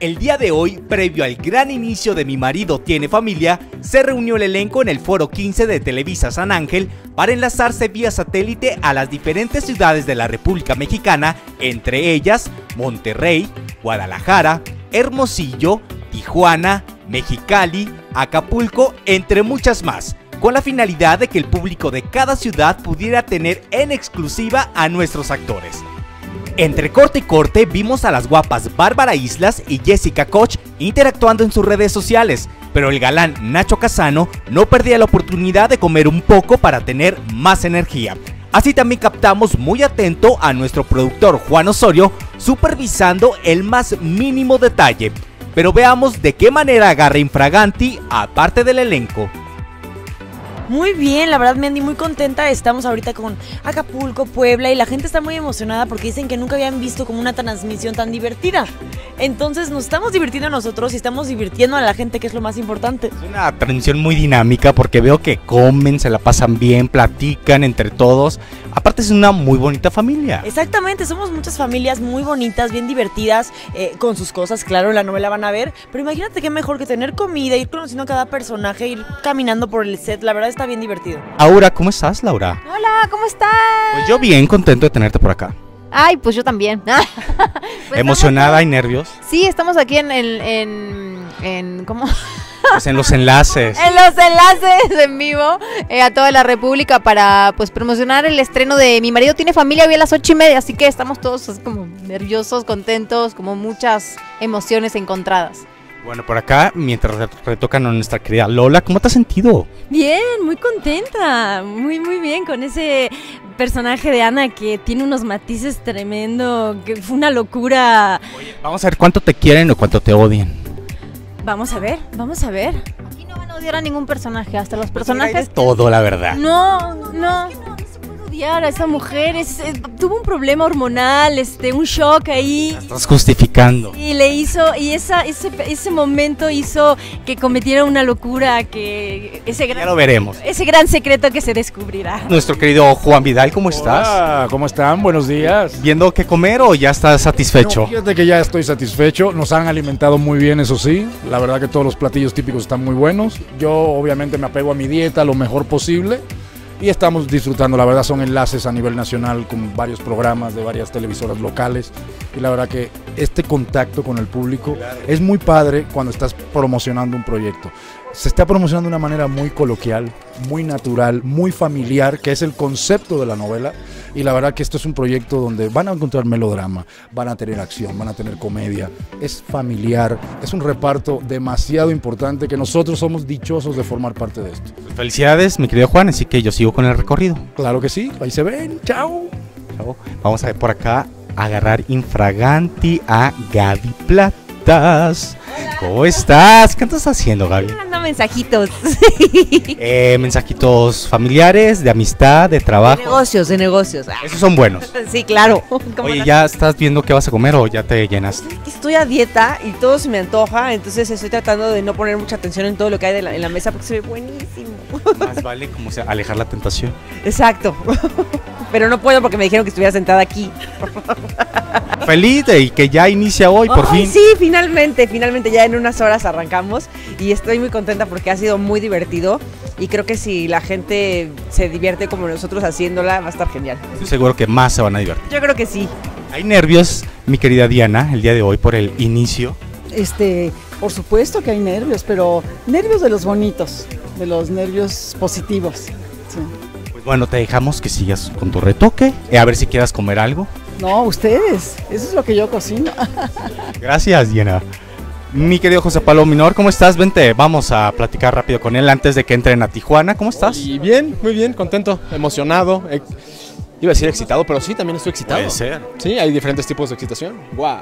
El día de hoy, previo al gran inicio de Mi marido tiene familia, se reunió el elenco en el Foro 15 de Televisa San Ángel para enlazarse vía satélite a las diferentes ciudades de la República Mexicana, entre ellas Monterrey, Guadalajara, Hermosillo, Tijuana, Mexicali, Acapulco, entre muchas más, con la finalidad de que el público de cada ciudad pudiera tener en exclusiva a nuestros actores. Entre corte y corte vimos a las guapas Bárbara Islas y Jessica Koch interactuando en sus redes sociales, pero el galán Nacho Casano no perdía la oportunidad de comer un poco para tener más energía. Así también captamos muy atento a nuestro productor Juan Osorio supervisando el más mínimo detalle. Pero veamos de qué manera agarra Infraganti aparte del elenco. Muy bien, la verdad, Mandy, muy contenta. Estamos ahorita con Acapulco, Puebla, y la gente está muy emocionada porque dicen que nunca habían visto como una transmisión tan divertida. Entonces nos estamos divirtiendo nosotros y estamos divirtiendo a la gente, que es lo más importante. Es una transmisión muy dinámica porque veo que comen, se la pasan bien, platican entre todos. Aparte es una muy bonita familia. Exactamente, somos muchas familias muy bonitas, bien divertidas, eh, con sus cosas, claro, en la novela van a ver. Pero imagínate qué mejor que tener comida, ir conociendo a cada personaje, ir caminando por el set. La verdad está bien divertido. Aura, ¿cómo estás, Laura? Hola, ¿cómo estás? Pues yo bien, contento de tenerte por acá. Ay, pues yo también. Pues ¿Emocionada y nervios? Sí, estamos aquí en el... En, en, ¿Cómo? Pues en los enlaces. en los enlaces en vivo eh, a toda la República para pues promocionar el estreno de Mi marido tiene familia hoy a las ocho y media, así que estamos todos como nerviosos, contentos, como muchas emociones encontradas. Bueno, por acá, mientras re- retocan a nuestra querida Lola, ¿cómo te has sentido? Bien, muy contenta, muy muy bien con ese personaje de Ana que tiene unos matices tremendo, que fue una locura. Vamos a ver cuánto te quieren o cuánto te odian. Vamos a ver, vamos a ver. Aquí no van a odiar a ningún personaje, hasta los de personajes... todo, la verdad. No, no. No odiar a esa mujer, es- es- tuvo un problema hormonal, este, un shock ahí. Estás justificando. Y le hizo, y esa, ese, ese momento hizo que cometiera una locura, que ese Ya gran, lo veremos. ese gran secreto que se descubrirá. Nuestro querido Juan Vidal, ¿cómo estás? Hola, ¿cómo están? Buenos días. ¿Viendo qué comer o ya estás satisfecho? No, fíjate que ya estoy satisfecho. Nos han alimentado muy bien, eso sí. La verdad que todos los platillos típicos están muy buenos. Yo obviamente me apego a mi dieta lo mejor posible. Y estamos disfrutando, la verdad son enlaces a nivel nacional con varios programas de varias televisoras locales. Y la verdad que este contacto con el público es muy padre cuando estás promocionando un proyecto. Se está promocionando de una manera muy coloquial, muy natural, muy familiar, que es el concepto de la novela. Y la verdad que esto es un proyecto donde van a encontrar melodrama, van a tener acción, van a tener comedia. Es familiar, es un reparto demasiado importante que nosotros somos dichosos de formar parte de esto. Felicidades, mi querido Juan, así que yo sigo con el recorrido. Claro que sí, ahí se ven, chao. Chao. Vamos a ver por acá, agarrar infraganti a Gaby Platas. ¿Cómo estás? ¿Qué estás haciendo, Gaby? Mensajitos. Eh, mensajitos familiares, de amistad, de De trabajo. negocios, de negocios. Ah, Esos son buenos. Sí, claro. Oye, ¿ya estás viendo qué vas a comer o ya te llenas? Estoy a dieta y todo se me antoja, entonces estoy tratando de no poner mucha atención en todo lo que hay de la- en la mesa porque se ve buenísimo. Más vale como sea, alejar la tentación. Exacto. Pero no puedo porque me dijeron que estuviera sentada aquí. Feliz de y que ya inicia hoy, por Ay, fin. Sí, finalmente, finalmente ya en unas horas arrancamos y estoy muy contenta porque ha sido muy divertido y creo que si la gente se divierte como nosotros haciéndola va a estar genial. Estoy seguro que más se van a divertir. Yo creo que sí. Hay nervios, mi querida Diana, el día de hoy por el inicio. Este, por supuesto que hay nervios, pero nervios de los bonitos, de los nervios positivos. sí. Pues bueno, te dejamos que sigas con tu retoque. a ver si quieras comer algo. No, ustedes, eso es lo que yo cocino. Gracias, Diana. Mi querido José Pablo Minor, ¿cómo estás? Vente, vamos a platicar rápido con él antes de que entren a Tijuana. ¿Cómo estás? Y bien, muy bien, contento, emocionado. ex- Iba a decir excitado, pero sí, también estoy excitado. Puede ser. Sí, hay diferentes tipos de excitación. Wow.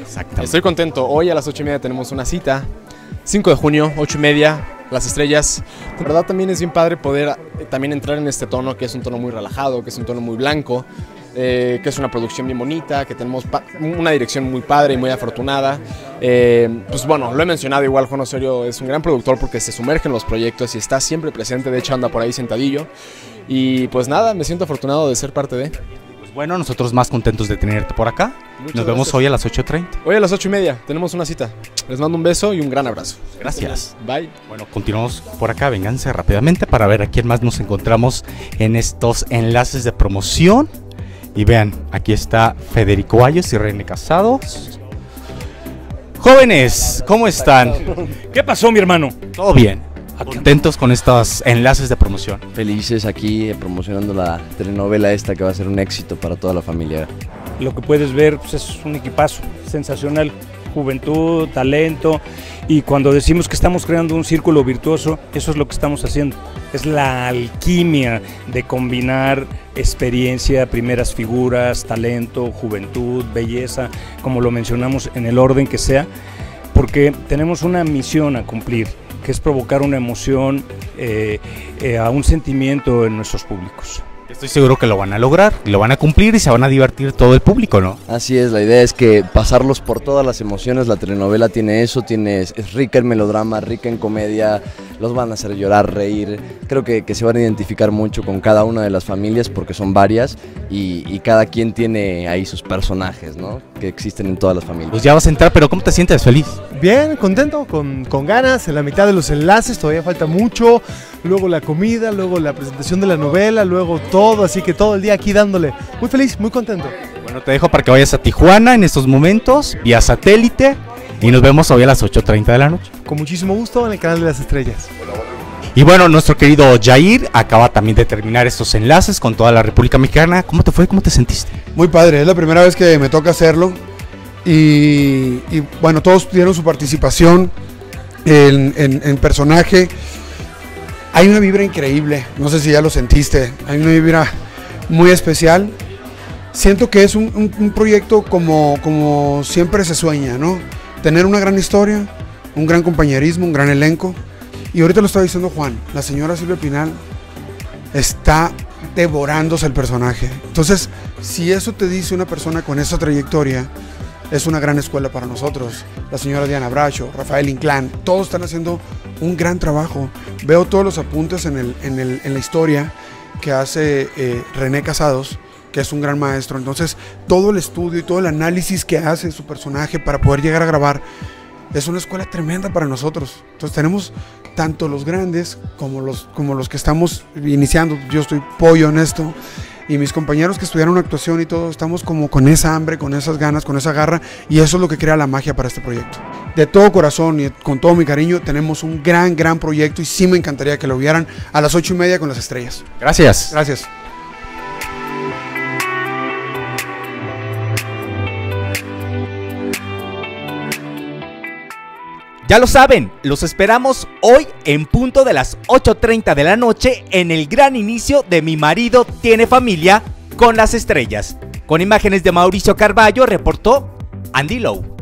Exactamente. Estoy contento. Hoy a las 8 y media tenemos una cita. 5 de junio, 8 y media, las estrellas. De verdad también es bien padre poder eh, también entrar en este tono, que es un tono muy relajado, que es un tono muy blanco, eh, que es una producción bien bonita, que tenemos una dirección muy padre y muy afortunada. Eh, pues bueno, lo he mencionado igual, Juan Osorio es un gran productor porque se sumerge en los proyectos y está siempre presente, de hecho anda por ahí sentadillo. Y pues nada, me siento afortunado de ser parte de... Bueno, nosotros más contentos de tenerte por acá. Muchas Nos vemos gracias. hoy a las 8.30. Hoy a las 8 y media tenemos una cita. Les mando un beso y un gran abrazo. Gracias. Bye. Bueno, continuamos por acá, vénganse rápidamente para ver a quién más nos encontramos en estos enlaces de promoción. Y vean, aquí está Federico Ayos y René Casados. Jóvenes, ¿cómo están? ¿Qué pasó, mi hermano? ¿Todo bien? ¿Contentos con estos enlaces de promoción? Felices aquí eh, promocionando la telenovela esta que va a ser un éxito para toda la familia. Lo que puedes ver pues, es un equipazo sensacional. Juventud, talento. Y cuando decimos que estamos creando un círculo virtuoso, eso es lo que estamos haciendo. Es la alquimia de combinar experiencia, primeras figuras, talento, juventud, belleza, como lo mencionamos en el orden que sea, porque tenemos una misión a cumplir, que es provocar una emoción, eh, eh, a un sentimiento en nuestros públicos. Estoy seguro que lo van a lograr, lo van a cumplir y se van a divertir todo el público, ¿no? Así es, la idea es que pasarlos por todas las emociones, la telenovela tiene eso, tiene, es, rica en melodrama, rica en comedia, los van a hacer llorar, reír, creo que, que se van a identificar mucho con cada una de las familias porque son varias y, y cada quien tiene ahí sus personajes, ¿no? Que existen en todas las familias. Pues ya vas a entrar, pero ¿cómo te sientes? ¿Feliz? Bien, contento, con, con ganas, en la mitad de los enlaces, todavía falta mucho, luego la comida, luego la presentación de la novela, luego todo, así que todo el día aquí dándole. Muy feliz, muy contento. Bueno, te dejo para que vayas a Tijuana en estos momentos, vía satélite, y nos vemos hoy a las 8.30 de la noche. Con muchísimo gusto en el canal de las estrellas. Y bueno, nuestro querido Jair acaba también de terminar estos enlaces con toda la República Mexicana. ¿Cómo te fue? ¿Cómo te sentiste? Muy padre, es la primera vez que me toca hacerlo. Y, y, bueno, todos dieron su participación en, en- en personaje. Hay una vibra increíble, no sé si ya lo sentiste, hay una vibra muy especial. Siento que es un, un- un proyecto como, como siempre se sueña, ¿no? Tener una gran historia, un gran compañerismo, un gran elenco. Y ahorita lo estaba diciendo Juan, la señora Silvia Pinal está devorándose el personaje. Entonces, si eso te dice una persona con esa trayectoria, es una gran escuela para nosotros. La señora Diana Bracho, Rafael Inclán, todos están haciendo un gran trabajo. Veo todos los apuntes en, el- en el- en la historia que hace eh, René Casados, que es un gran maestro. Entonces, todo el estudio y todo el análisis que hace su personaje para poder llegar a grabar es una escuela tremenda para nosotros. Entonces tenemos tanto los grandes como los, como los que estamos iniciando. Yo estoy pollo en esto. Y mis compañeros que estudiaron actuación y todo, estamos como con esa hambre, con esas ganas, con esa garra. Y eso es lo que crea la magia para este proyecto. De todo corazón y con todo mi cariño, tenemos un gran, gran proyecto. Y sí me encantaría que lo vieran a las ocho y media con las estrellas. Gracias. Gracias. Ya lo saben, los esperamos hoy en punto de las 8.30 de la noche en el gran inicio de Mi marido tiene familia con las estrellas. Con imágenes de Mauricio Carballo reportó Andy Lowe.